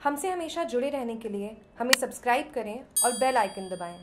हमसे हमेशा जुड़े रहने के लिए हमें सब्सक्राइब करें और बेल आइकन दबाएँ।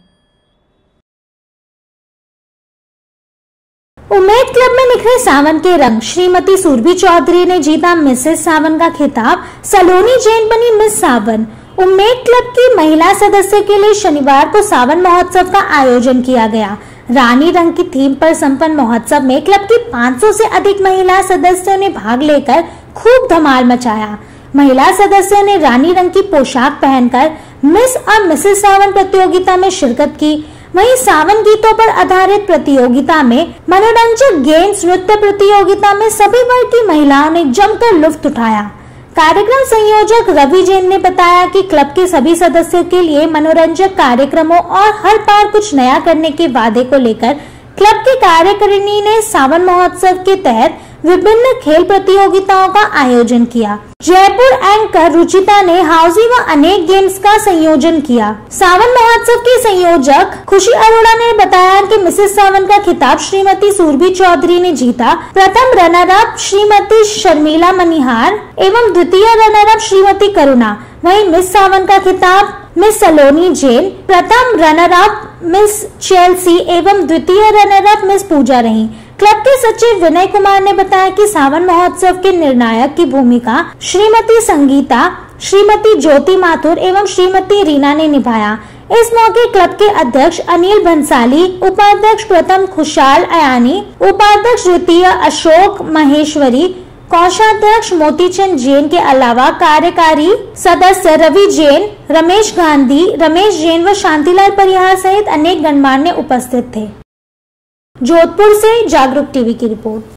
उमेद क्लब में निखरे सावन के रंग, श्रीमती सुरभि चौधरी ने जीता मिसेस सावन का खिताब, सलोनी जैन बनी मिस सावन। उम्मेद क्लब की महिला सदस्य के लिए शनिवार को सावन महोत्सव का आयोजन किया गया। रानी रंग की थीम पर संपन्न महोत्सव में क्लब की 500 से अधिक महिला सदस्यों ने भाग लेकर खूब धमाल मचाया। महिला सदस्यों ने रानी रंग की पोशाक पहनकर मिस और मिसेस सावन प्रतियोगिता में शिरकत की। वहीं सावन गीतों पर आधारित प्रतियोगिता में मनोरंजक गेम्स नृत्य प्रतियोगिता में सभी वर्ग की महिलाओं ने जमकर लुफ्त उठाया। कार्यक्रम संयोजक रवि जैन ने बताया कि क्लब के सभी सदस्यों के लिए मनोरंजक कार्यक्रमों और हर बार कुछ नया करने के वादे को लेकर क्लब की कार्यकारिणी ने सावन महोत्सव के तहत विभिन्न खेल प्रतियोगिताओं का आयोजन किया। जयपुर एंकर रुचिता ने हाउसी व अनेक गेम्स का संयोजन किया। सावन महोत्सव के संयोजक खुशी अरोड़ा ने बताया कि मिसेस सावन का खिताब श्रीमती सूरभि चौधरी ने जीता। प्रथम रनर अप श्रीमती शर्मिला मनिहार एवं द्वितीय रनर अप श्रीमती करुणा। वहीं मिस सावन का खिताब मिस सलोनी जैन, प्रथम रनर अप मिस चेल्सी एवं द्वितीय रनर अप मिस पूजा रही। क्लब के सचिव विनय कुमार ने बताया कि सावन महोत्सव के निर्णायक की भूमिका श्रीमती संगीता, श्रीमती ज्योति माथुर एवं श्रीमती रीना ने निभाया। इस मौके क्लब के अध्यक्ष अनिल भंसाली, उपाध्यक्ष प्रथम खुशाल अयानी, उपाध्यक्ष द्वितीय अशोक महेश्वरी, कोषाध्यक्ष मोतीचंद जैन के अलावा कार्यकारी सदस्य रवि जैन, रमेश गांधी, रमेश जैन व शांतिलाल परिहार सहित अनेक गणमान्य उपस्थित थे। जोधपुर से जागरूक टीवी की रिपोर्ट।